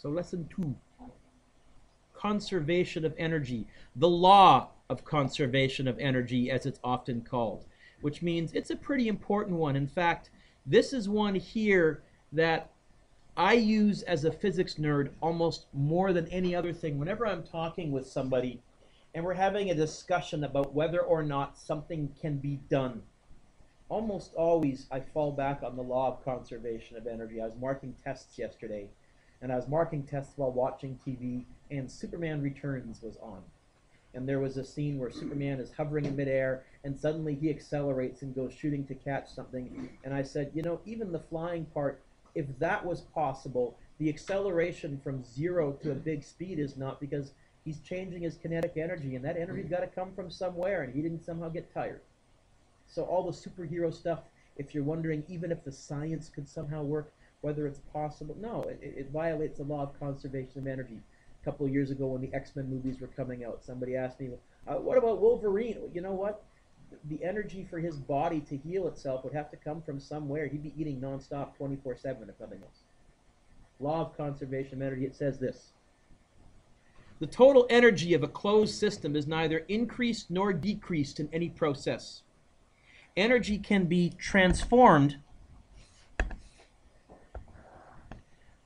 So, lesson two conservation of energy, the law of conservation of energy, as it's often called, which means it's a pretty important one. In fact, this is one here that I use as a physics nerd almost more than any other thing. Whenever I'm talking with somebody and we're having a discussion about whether or not something can be done, almost always I fall back on the law of conservation of energy. I was marking tests yesterday, and I was marking tests while watching TV, and Superman Returns was on. And there was a scene where Superman is hovering in midair, and suddenly he accelerates and goes shooting to catch something. And I said, you know, even the flying part, if that was possible, the acceleration from zero to a big speed is not because he's changing his kinetic energy, and that energy's mm-hmm. got to come from somewhere, and he didn't somehow get tired. So all the superhero stuff, if you're wondering, even if the science could somehow work, whether it's possible, no, it, it violates the law of conservation of energy. A couple of years ago, when the X-Men movies were coming out, somebody asked me, uh, "What about Wolverine?" You know what? The energy for his body to heal itself would have to come from somewhere. He'd be eating nonstop, 24/7, if nothing else. Law of conservation of energy. It says this. The total energy of a closed system is neither increased nor decreased in any process energy can be transformed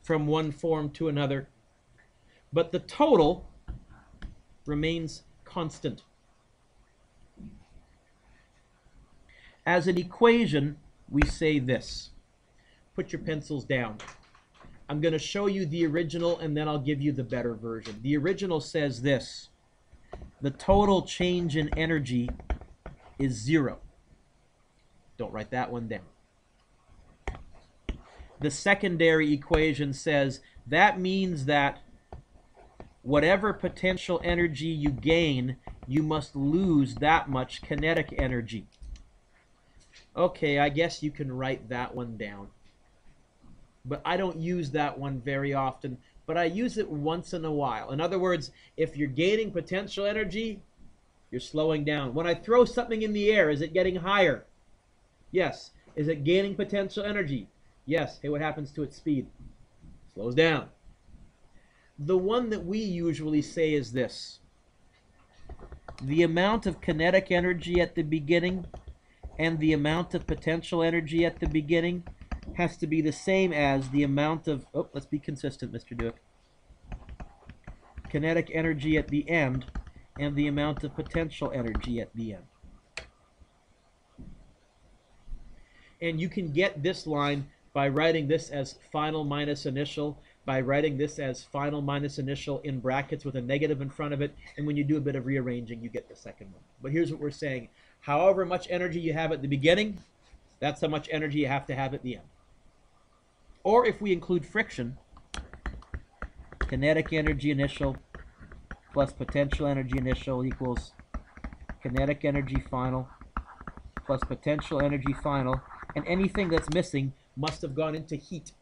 from one form to another, but the total remains constant. As an equation, we say this. Put your pencils down. I'm going to show you the original and then I'll give you the better version. The original says this. The total change in energy is zero. Don't write that one down. The secondary equation says that means that whatever potential energy you gain, you must lose that much kinetic energy. Okay, I guess you can write that one down. But I don't use that one very often, but I use it once in a while. In other words, if you're gaining potential energy, you're slowing down. When I throw something in the air, is it getting higher? Yes. Is it gaining potential energy? Yes. Hey, what happens to its speed? Slows down. The one that we usually say is this. The amount of kinetic energy at the beginning and the amount of potential energy at the beginning has to be the same as the amount of, oh, let's be consistent, Mr. Dueck. Kinetic energy at the end and the amount of potential energy at the end. And you can get this line by writing this as final minus initial, by writing this as final minus initial in brackets with a negative in front of it. And when you do a bit of rearranging, you get the second one. But here's what we're saying. However much energy you have at the beginning, that's how much energy you have to have at the end. Or if we include friction, kinetic energy initial plus potential energy initial equals kinetic energy final plus potential energy final and anything that's missing must have gone into heat,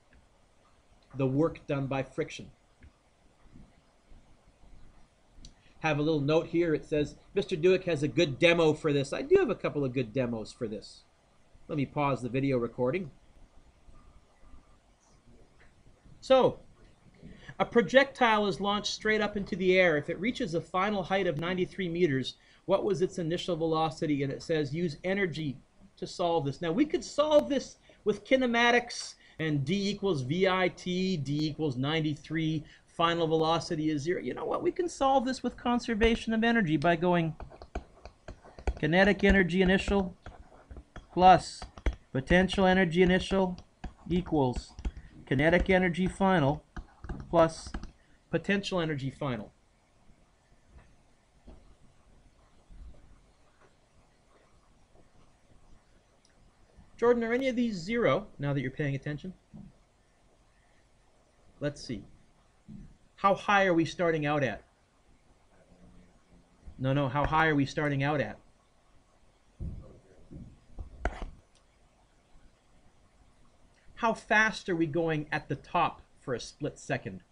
the work done by friction. Have a little note here. It says, Mr. Dueck has a good demo for this. I do have a couple of good demos for this. Let me pause the video recording. So, a projectile is launched straight up into the air. If it reaches a final height of 93 meters, what was its initial velocity? And it says use energy to solve this. Now, we could solve this with kinematics and d equals VIT, d equals 93, final velocity is zero. You know what? We can solve this with conservation of energy by going kinetic energy initial plus potential energy initial equals kinetic energy final plus potential energy final. Jordan, are any of these zero now that you're paying attention? Let's see. How high are we starting out at? No, no, how high are we starting out at? How fast are we going at the top for a split second?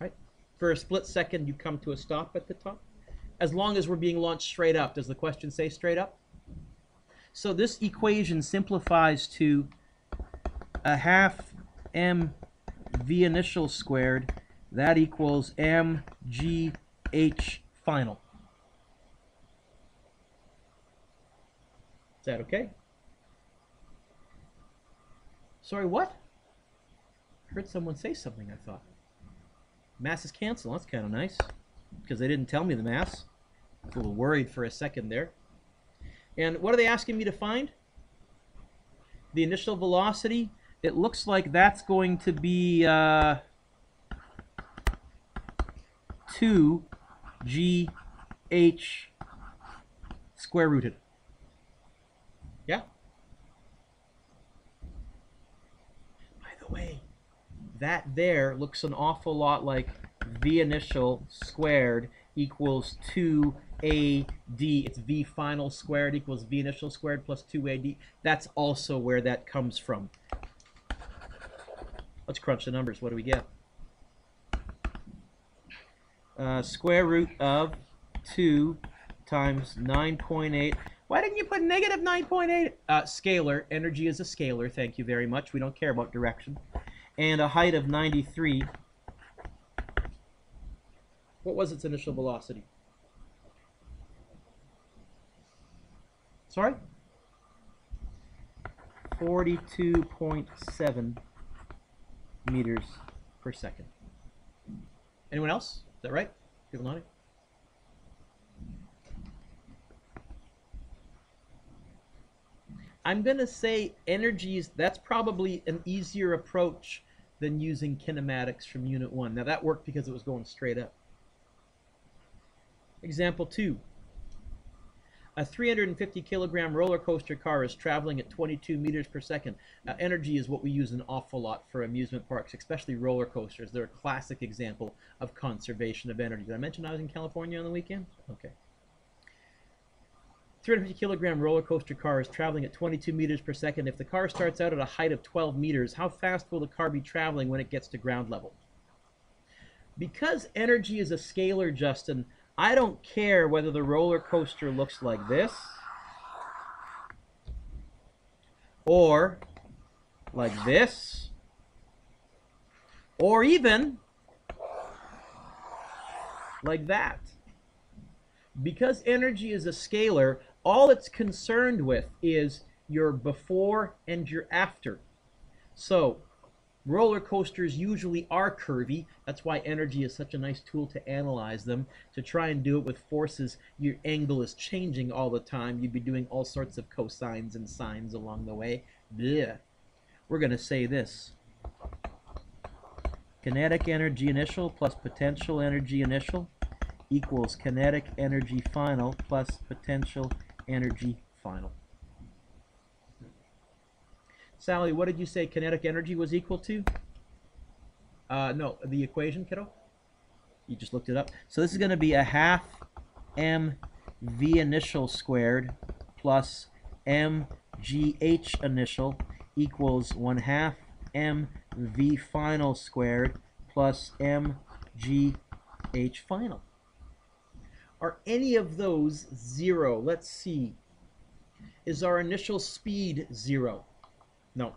Right? For a split second, you come to a stop at the top. As long as we're being launched straight up, does the question say straight up? So this equation simplifies to a half mv initial squared, that equals mgh final. Is that okay? Sorry, what? Heard someone say something, I thought. Mass is. That's kind of nice. Because they didn't tell me the mass. A little worried for a second there. And what are they asking me to find? The initial velocity. It looks like that's going to be uh, 2gh square rooted. Yeah? By the way, that there looks an awful lot like v initial squared equals 2ad. It's v final squared equals v initial squared plus 2ad. That's also where that comes from. Let's crunch the numbers. What do we get? Uh, square root of 2 times 9.8. Why didn't you put negative 9.8? Uh, scalar. Energy is a scalar. Thank you very much. We don't care about direction and a height of 93. What was its initial velocity? Sorry? 42.7 meters per second. Anyone else? Is that right? People nodding? I'm going to say energies, that's probably an easier approach than using kinematics from Unit 1. Now that worked because it was going straight up. Example 2. A 350 kilogram roller coaster car is traveling at 22 meters per second. Now, energy is what we use an awful lot for amusement parks, especially roller coasters. They're a classic example of conservation of energy. Did I mention I was in California on the weekend? Okay. 350 kilogram roller coaster car is traveling at 22 meters per second. If the car starts out at a height of 12 meters, how fast will the car be traveling when it gets to ground level? Because energy is a scalar, Justin, I don't care whether the roller coaster looks like this or like this or even like that. Because energy is a scalar, all it's concerned with is your before and your after. So roller coasters usually are curvy. That's why energy is such a nice tool to analyze them. To try and do it with forces, your angle is changing all the time. You'd be doing all sorts of cosines and sines along the way. Blech. We're going to say this. Kinetic energy initial plus potential energy initial equals kinetic energy final plus potential energy final. Sally, what did you say kinetic energy was equal to? Uh, no, the equation, kiddo? You just looked it up. So this is going to be a half m v initial squared plus m g h initial equals 1 half m v final squared plus m g h final. Are any of those zero? Let's see. Is our initial speed zero? No.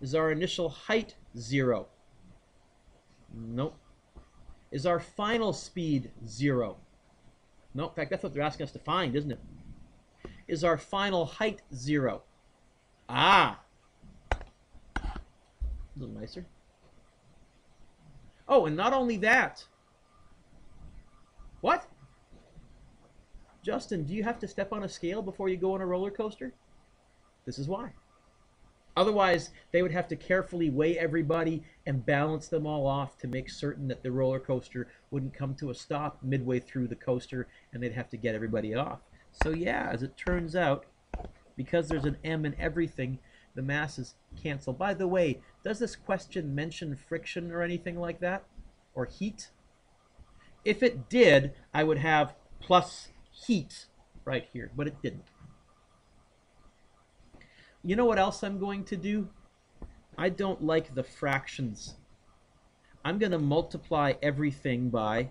Is our initial height zero? Nope. Is our final speed zero? No, in fact, that's what they're asking us to find, isn't it? Is our final height zero? Ah! A little nicer. Oh, and not only that. What? Justin, do you have to step on a scale before you go on a roller coaster? This is why. Otherwise, they would have to carefully weigh everybody and balance them all off to make certain that the roller coaster wouldn't come to a stop midway through the coaster and they'd have to get everybody off. So yeah, as it turns out, because there's an M in everything, the masses cancel. By the way, does this question mention friction or anything like that? Or heat? If it did, I would have plus heat right here, but it didn't. You know what else I'm going to do? I don't like the fractions. I'm going to multiply everything by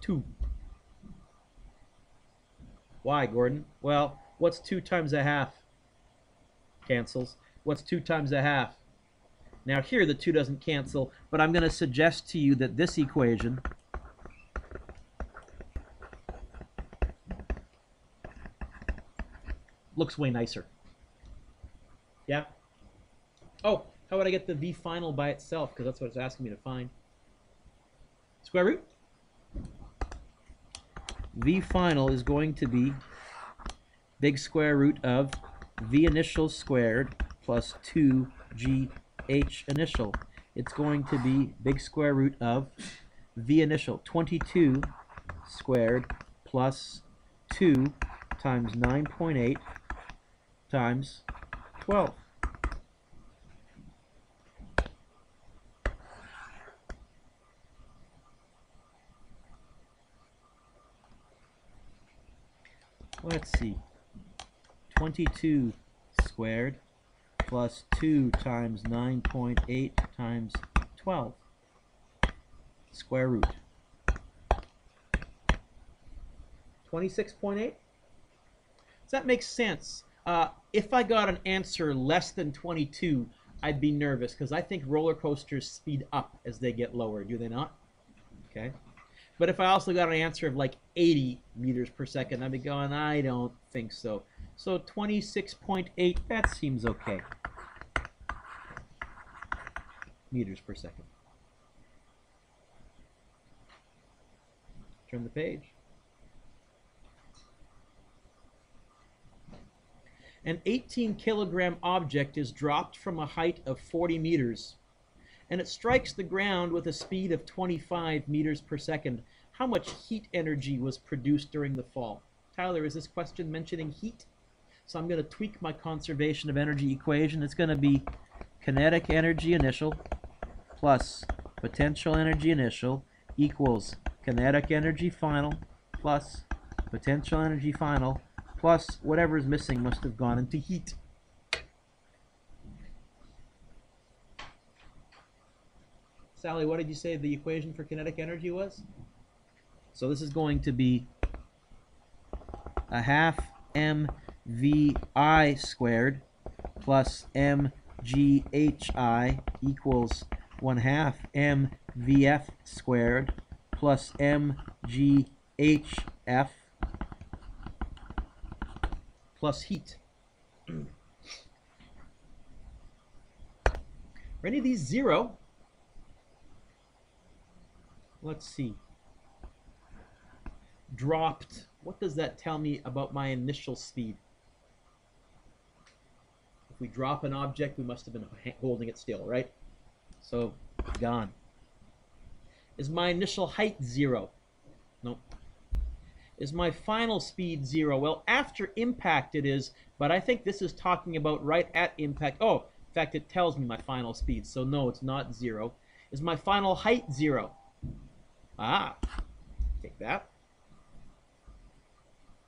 2. Why, Gordon? Well, what's 2 times a half? Cancels. What's 2 times a half? Now here the 2 doesn't cancel, but I'm going to suggest to you that this equation looks way nicer. Yeah? Oh, how would I get the v final by itself? Because that's what it's asking me to find. Square root? v final is going to be big square root of v initial squared plus 2g h initial. It's going to be big square root of v initial, 22 squared plus 2 times 9.8 times 12. Let's see. 22 squared plus 2 times 9.8 times 12. Square root. 26.8? Does that make sense? Uh, if I got an answer less than 22, I'd be nervous because I think roller coasters speed up as they get lower. Do they not? Okay. But if I also got an answer of like 80 meters per second, I'd be going, I don't think so. So 26.8, that seems okay. Meters per second. Turn the page. An 18 kilogram object is dropped from a height of 40 meters and it strikes the ground with a speed of 25 meters per second. How much heat energy was produced during the fall? Tyler, is this question mentioning heat? So I'm going to tweak my conservation of energy equation. It's going to be kinetic energy initial plus potential energy initial equals kinetic energy final plus potential energy final plus whatever is missing must have gone into heat. Sally, what did you say the equation for kinetic energy was? So this is going to be a half mvi squared plus mghi equals 1 half mvf squared plus mghf plus heat. Are any of these zero? let's see. Dropped. What does that tell me about my initial speed? If we drop an object, we must have been holding it still, right? So, gone. Is my initial height zero? Nope. Is my final speed zero? Well, after impact it is, but I think this is talking about right at impact. Oh, in fact, it tells me my final speed, so no, it's not zero. Is my final height zero? Ah, take that.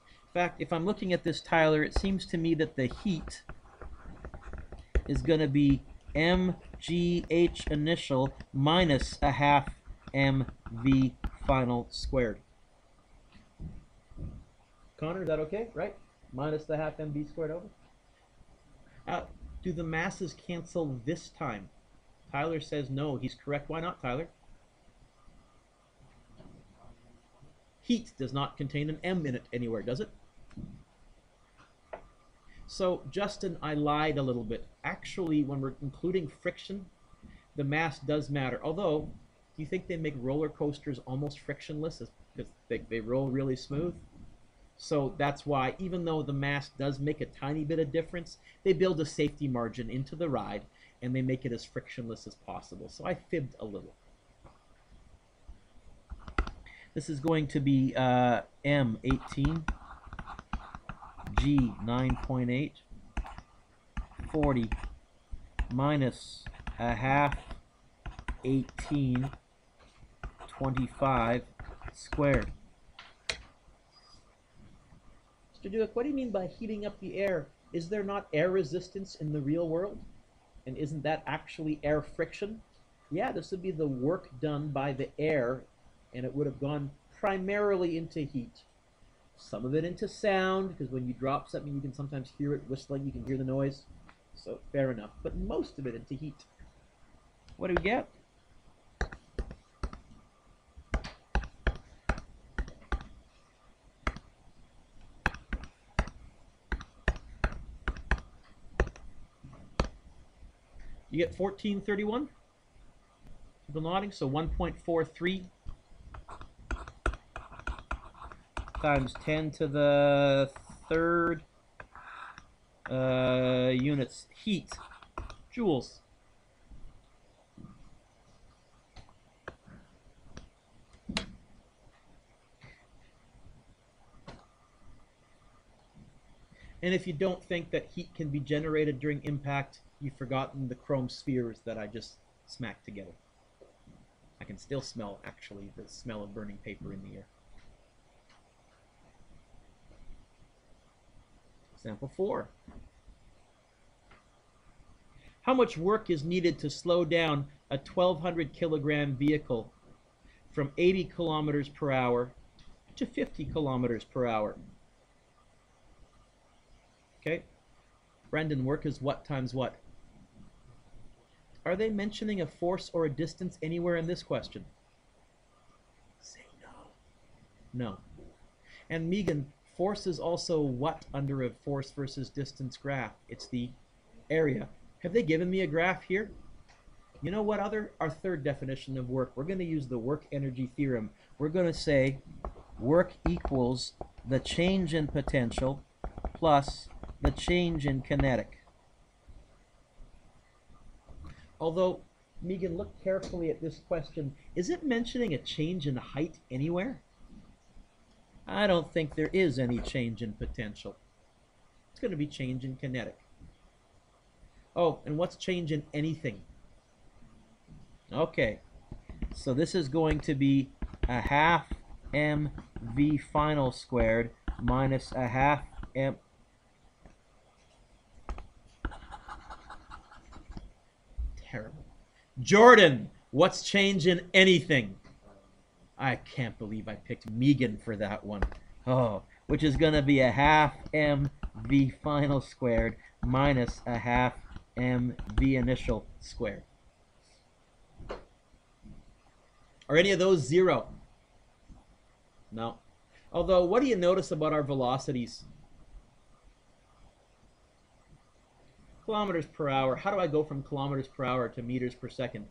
In fact, if I'm looking at this, Tyler, it seems to me that the heat is going to be mgh initial minus a half mv final squared. Connor, is that okay? Right? Minus the half mb squared over? Uh, do the masses cancel this time? Tyler says no. He's correct. Why not, Tyler? Heat does not contain an M in it anywhere, does it? So, Justin, I lied a little bit. Actually, when we're including friction, the mass does matter. Although, do you think they make roller coasters almost frictionless because they, they roll really smooth? So that's why, even though the mass does make a tiny bit of difference, they build a safety margin into the ride and they make it as frictionless as possible. So I fibbed a little. This is going to be uh, M18, G 9.8, 40 minus a half 18, 25 squared. Mr. Dueck, what do you mean by heating up the air? Is there not air resistance in the real world? And isn't that actually air friction? Yeah, this would be the work done by the air and it would have gone primarily into heat. Some of it into sound, because when you drop something, you can sometimes hear it whistling, you can hear the noise. So fair enough. But most of it into heat. What do we get? You get 1431? People nodding, so 1.43 times 10 to the third uh, units heat joules. And if you don't think that heat can be generated during impact, you've forgotten the chrome spheres that I just smacked together. I can still smell, actually, the smell of burning paper in the air. Example 4. How much work is needed to slow down a 1200 kilogram vehicle from 80 kilometers per hour to 50 kilometers per hour? Okay. Brendan, work is what times what? Are they mentioning a force or a distance anywhere in this question? Say no. No. And Megan, force is also what under a force versus distance graph? It's the area. Have they given me a graph here? You know what other, our third definition of work, we're going to use the work energy theorem. We're going to say work equals the change in potential plus the change in kinetic. Although, Megan, look carefully at this question. Is it mentioning a change in height anywhere? I don't think there is any change in potential. It's going to be change in kinetic. Oh, and what's change in anything? Okay, so this is going to be a half mv final squared minus a half m terrible. Jordan, what's change in anything? I can't believe I picked Megan for that one. Oh, which is going to be a half mv final squared minus a half mv initial squared. Are any of those zero? No. Although, what do you notice about our velocities? Kilometers per hour. How do I go from kilometers per hour to meters per second?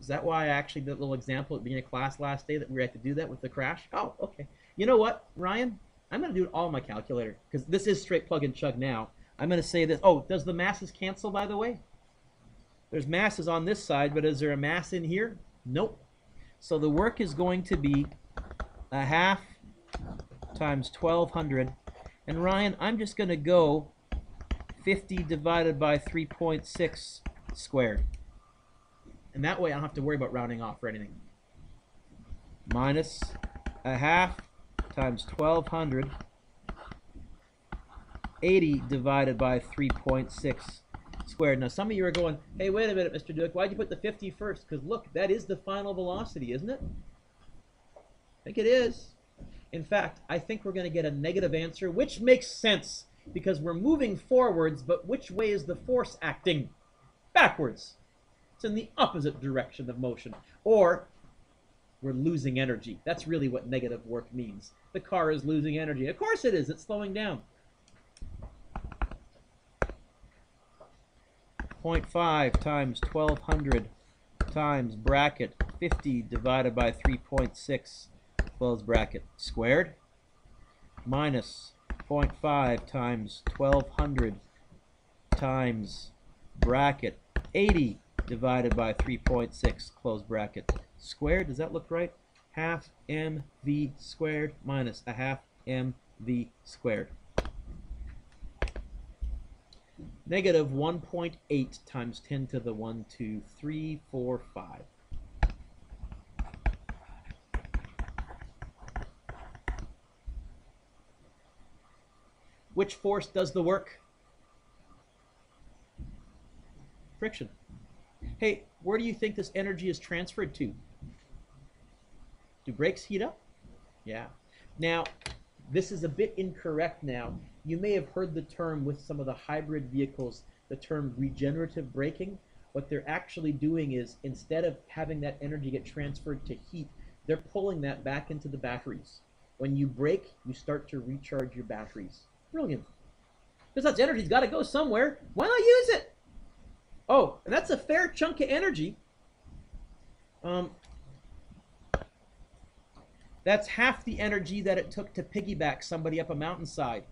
Is that why I actually did a little example at the beginning of class last day that we had to do that with the crash? Oh, okay. You know what, Ryan? I'm going to do it all on my calculator because this is straight plug and chug now. I'm going to say this. Oh, does the masses cancel, by the way? There's masses on this side, but is there a mass in here? Nope. So the work is going to be a half times 1200. And Ryan, I'm just going to go 50 divided by 3.6 squared. And that way I don't have to worry about rounding off or anything. Minus a half times 1200. 80 divided by 3.6 squared. Now some of you are going, hey, wait a minute, Mr. Dueck, why'd you put the 50 first? Because look, that is the final velocity, isn't it? I think it is. In fact, I think we're going to get a negative answer, which makes sense because we're moving forwards, but which way is the force acting? Backwards. It's in the opposite direction of motion. Or we're losing energy. That's really what negative work means. The car is losing energy. Of course it is. It's slowing down. 0.5 times 1200 times bracket 50 divided by 3.6 close bracket squared minus 0.5 times 1200 times bracket 80 divided by 3.6 close bracket squared. Does that look right? Half mv squared minus a half mv squared. Negative 1.8 times 10 to the 1, 2, 3, 4, 5. Which force does the work? Friction. Hey, where do you think this energy is transferred to? Do brakes heat up? Yeah. Now, this is a bit incorrect now. you may have heard the term with some of the hybrid vehicles, the term regenerative braking. What they're actually doing is instead of having that energy get transferred to heat, they're pulling that back into the batteries. When you brake, you start to recharge your batteries. Brilliant. Because that energy's got to go somewhere. Why not use it? Oh, and that's a fair chunk of energy. Um, that's half the energy that it took to piggyback somebody up a mountainside.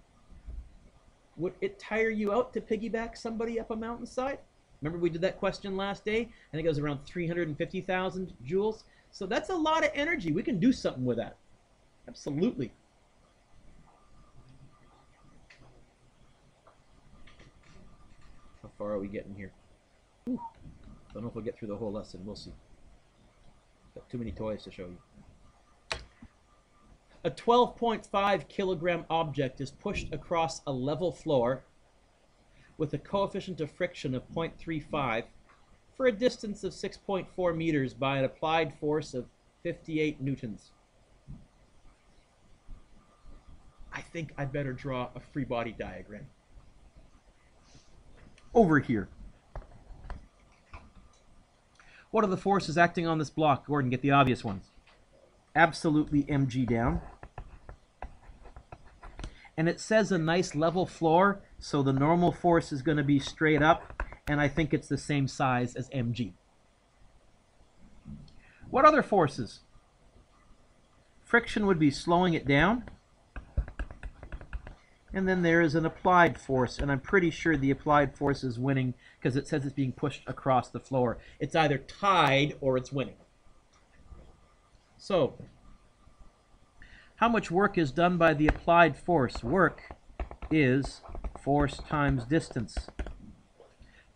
Would it tire you out to piggyback somebody up a mountainside? Remember we did that question last day? I think it was around 350,000 joules. So that's a lot of energy. We can do something with that. Absolutely. Far are we getting here? Whew. Don't know if we'll get through the whole lesson. We'll see. Got too many toys to show you. A 12.5 kilogram object is pushed across a level floor with a coefficient of friction of 0.35 for a distance of 6.4 meters by an applied force of 58 newtons. I think I'd better draw a free body diagram. Over here. What are the forces acting on this block? Gordon, get the obvious ones. Absolutely mg down. And it says a nice level floor, so the normal force is going to be straight up, and I think it's the same size as mg. What other forces? Friction would be slowing it down. And then there is an applied force, and I'm pretty sure the applied force is winning because it says it's being pushed across the floor. It's either tied or it's winning. So, how much work is done by the applied force? Work is force times distance.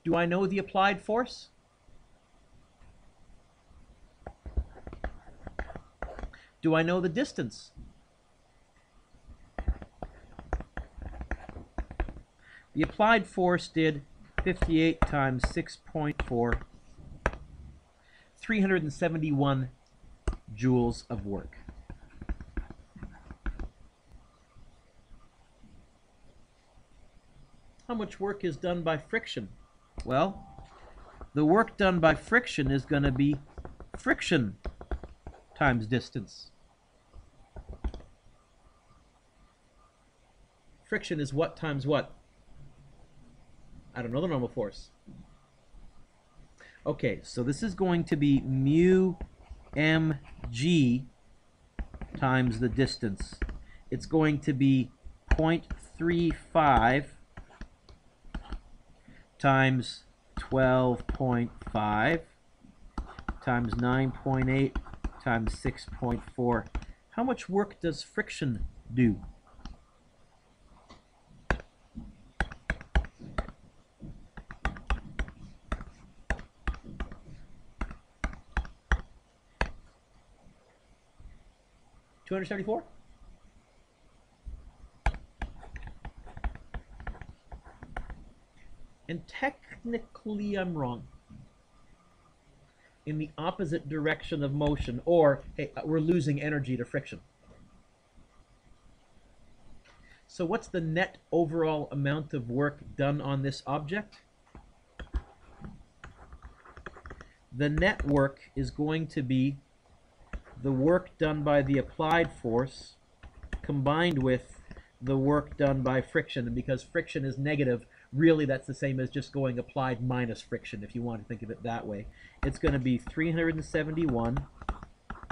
Do I know the applied force? Do I know the distance? The applied force did 58 times 6.4, 371 joules of work. How much work is done by friction? Well, the work done by friction is going to be friction times distance. Friction is what times what? I don't know the normal force. Okay, so this is going to be mu mg times the distance. It's going to be 0.35 times 12.5 times 9.8 times 6.4. How much work does friction do? Two hundred seventy-four. And technically, I'm wrong. In the opposite direction of motion, or hey, uh, we're losing energy to friction. So what's the net overall amount of work done on this object? The net work is going to be the work done by the applied force combined with the work done by friction. And because friction is negative, really that's the same as just going applied minus friction, if you want to think of it that way. It's going to be 371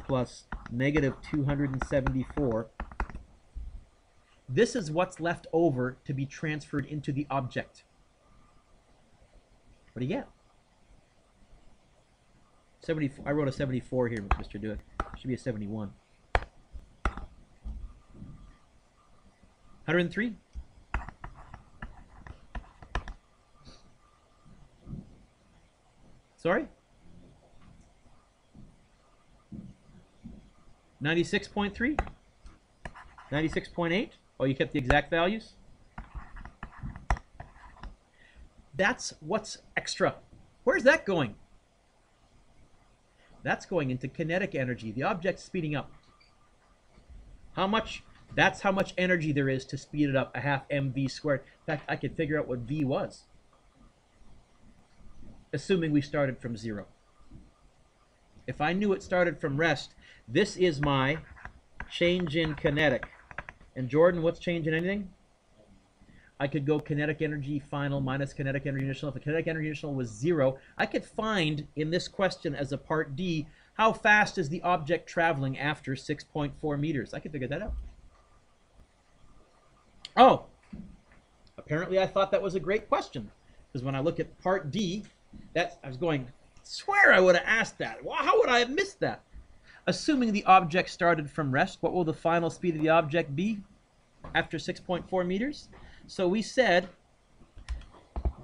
plus negative 274. This is what's left over to be transferred into the object. What do you get? 74. I wrote a 74 here, Mr. Dueck. Should be a 71. 103. Sorry? 96.3? 96.8? Oh, you kept the exact values? That's what's extra. Where's that going? That's going into kinetic energy. The object's speeding up. How much That's how much energy there is to speed it up, a half mv squared. In fact, I could figure out what v was, assuming we started from zero. If I knew it started from rest, this is my change in kinetic. And Jordan, what's change in anything? I could go kinetic energy final minus kinetic energy initial. If the kinetic energy initial was zero, I could find in this question as a part D, how fast is the object traveling after 6.4 meters? I could figure that out. Oh, apparently I thought that was a great question. Because when I look at part D, that I was going, swear I would have asked that. Well, how would I have missed that? Assuming the object started from rest, what will the final speed of the object be after 6.4 meters? So we said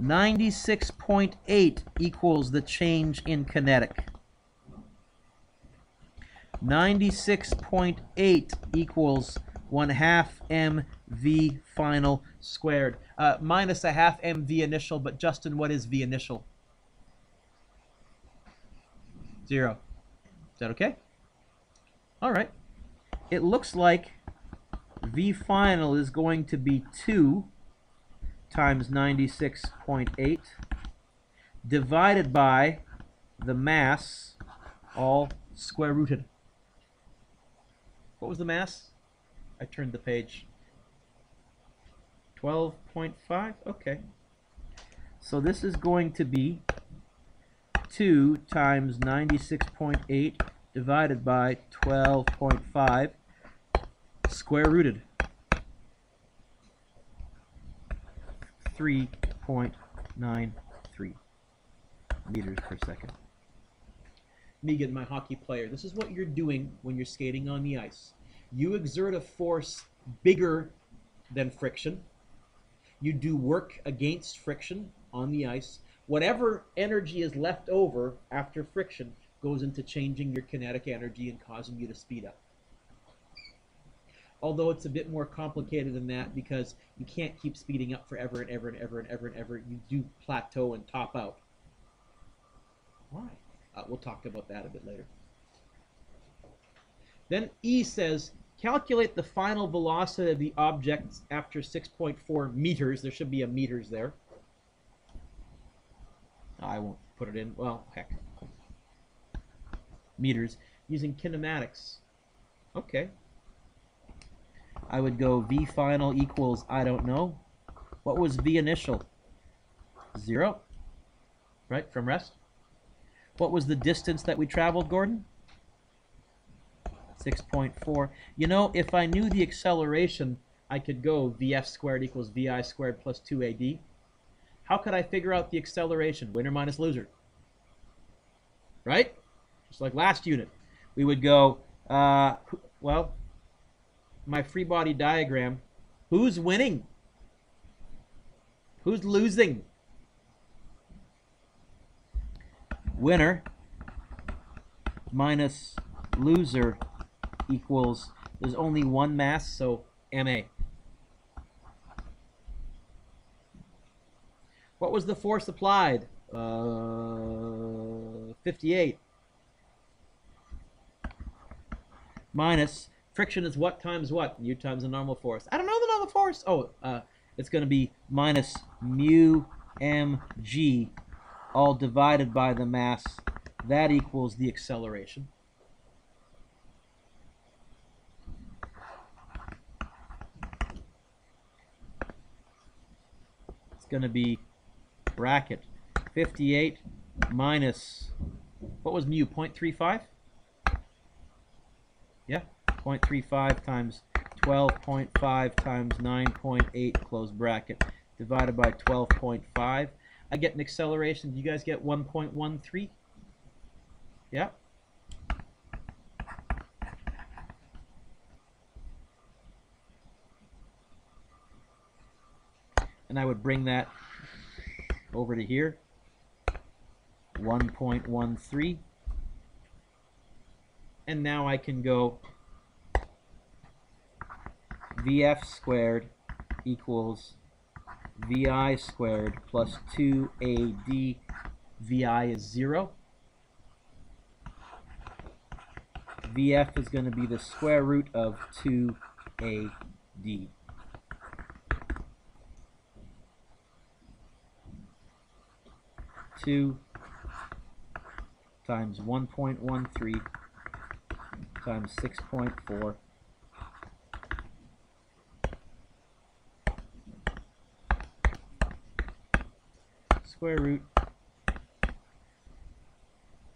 96.8 equals the change in kinetic. 96.8 equals 1 half mv final squared. Uh, minus a half mv initial, but Justin, what is v initial? Zero. Is that okay? All right. It looks like v final is going to be 2 times 96.8 divided by the mass all square rooted. What was the mass? I turned the page. 12.5? Okay. So this is going to be 2 times 96.8 divided by 12.5 square rooted. 3.93 meters per second. Megan, my hockey player, this is what you're doing when you're skating on the ice. You exert a force bigger than friction. You do work against friction on the ice. Whatever energy is left over after friction goes into changing your kinetic energy and causing you to speed up. Although it's a bit more complicated than that because you can't keep speeding up forever and ever and ever and ever and ever. You do plateau and top out. Why? Uh, we'll talk about that a bit later. Then E says, calculate the final velocity of the object after 6.4 meters. There should be a meters there. I won't put it in. Well, heck. Meters. Using kinematics. Okay. I would go V final equals, I don't know. What was V initial? Zero. Right, from rest? What was the distance that we traveled, Gordon? 6.4. You know, if I knew the acceleration, I could go Vf squared equals Vi squared plus 2AD. How could I figure out the acceleration? Winner minus loser. Right? Just like last unit. We would go, uh, well, my free body diagram. Who's winning? Who's losing? winner minus loser equals, there's only one mass, so MA. What was the force applied? Uh, 58. Minus, friction is what times what? U times the normal force. I don't know the normal force. Oh, uh, it's going to be minus mu mg all divided by the mass, that equals the acceleration. It's going to be bracket 58 minus, what was mu, 0.35? Yeah, 0.35 times 12.5 times 9.8 close bracket divided by 12.5 I get an acceleration. Do you guys get 1.13? Yeah. And I would bring that over to here. 1.13. And now I can go VF squared equals vi squared plus 2ad vi is 0. vf is going to be the square root of 2 AD. Two times 1.13 times 6.4 square root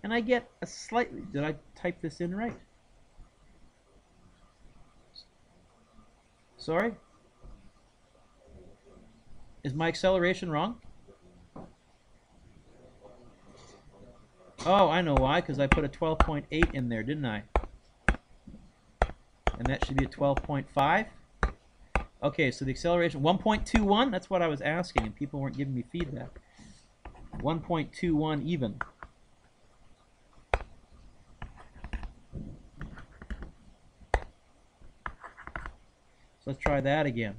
and I get a slightly did I type this in right sorry is my acceleration wrong Oh, I know why, because I put a 12.8 in there, didn't I? And that should be a 12.5. Okay, so the acceleration, 1.21, that's what I was asking, and people weren't giving me feedback. 1.21 even. So let's try that again.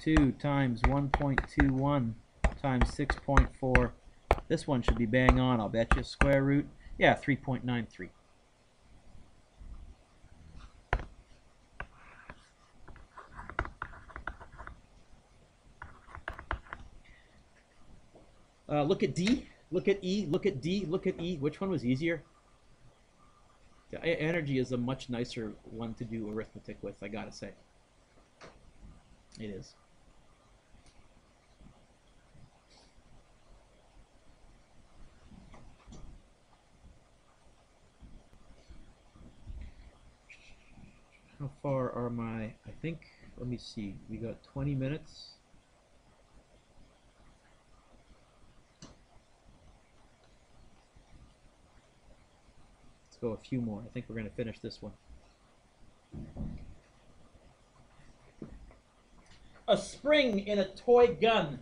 2 times 1.21 times 6.4 this one should be bang on, I'll bet you. Square root, yeah, 3.93. Uh, look at D, look at E, look at D, look at E. Which one was easier? The energy is a much nicer one to do arithmetic with, I gotta say. It is. How far are my, I think, let me see, we got 20 minutes. Go a few more. I think we're going to finish this one. A spring in a toy gun.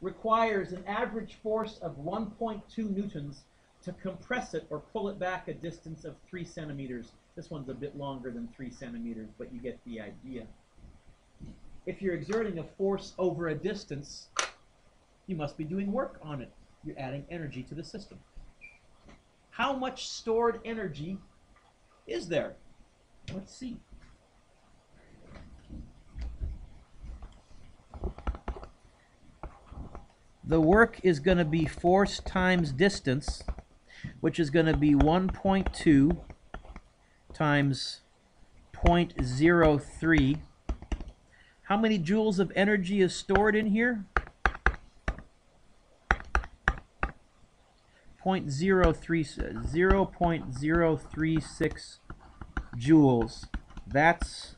requires an average force of 1.2 newtons to compress it or pull it back a distance of three centimeters. This one's a bit longer than three centimeters, but you get the idea. If you're exerting a force over a distance, you must be doing work on it. You're adding energy to the system. How much stored energy is there? Let's see. The work is going to be force times distance which is going to be 1.2 times 0.03. How many joules of energy is stored in here? 0.03, 0.036 joules. That's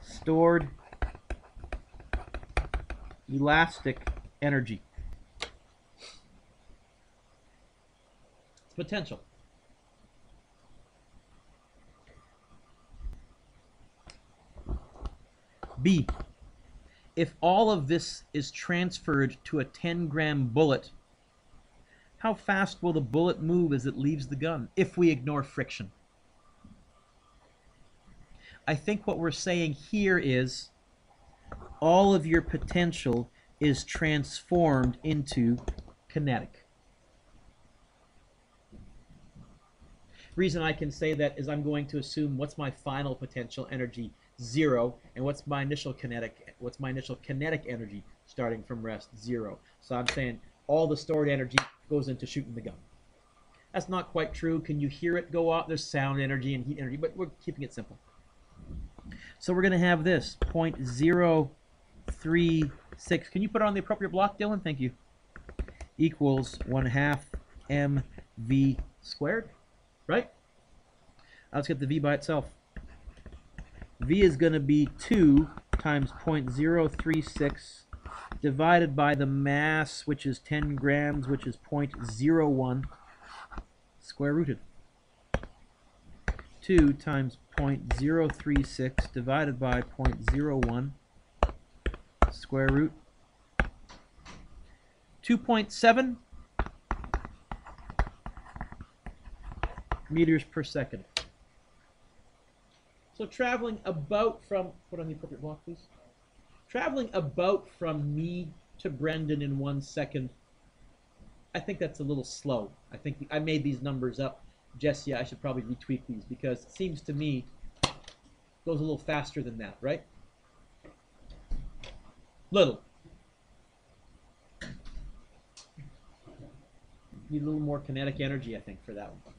stored elastic energy. potential. B. If all of this is transferred to a 10 gram bullet, how fast will the bullet move as it leaves the gun if we ignore friction? I think what we're saying here is all of your potential is transformed into kinetic. reason I can say that is I'm going to assume what's my final potential energy zero and what's my initial kinetic what's my initial kinetic energy starting from rest zero so I'm saying all the stored energy goes into shooting the gun. That's not quite true. Can you hear it go off? There's sound energy and heat energy but we're keeping it simple. So we're going to have this 0.036 can you put it on the appropriate block Dylan? Thank you. Equals 1 half mv squared right? Let's get the V by itself. V is going to be 2 times 0.036 divided by the mass, which is 10 grams, which is 0.01, square rooted. 2 times 0.036 divided by 0.01, square root. 2.7 meters per second. So traveling about from, put on the appropriate block please. Traveling about from me to Brendan in one second I think that's a little slow. I think I made these numbers up. Jesse, I should probably retweak these because it seems to me goes a little faster than that, right? Little. Need a little more kinetic energy, I think, for that one.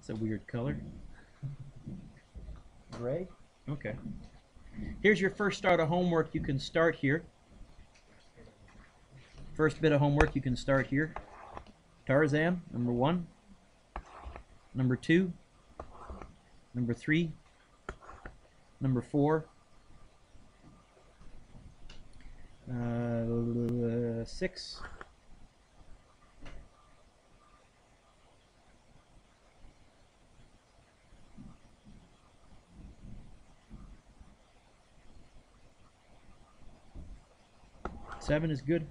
That's a weird color. Gray? Okay. Here's your first start of homework. You can start here. First bit of homework, you can start here. Tarzan, number one. Number two. Number three. Number four. Uh, six. Seven is good.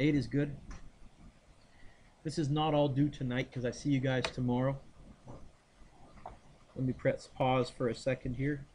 Eight is good. This is not all due tonight because I see you guys tomorrow. Let me press pause for a second here.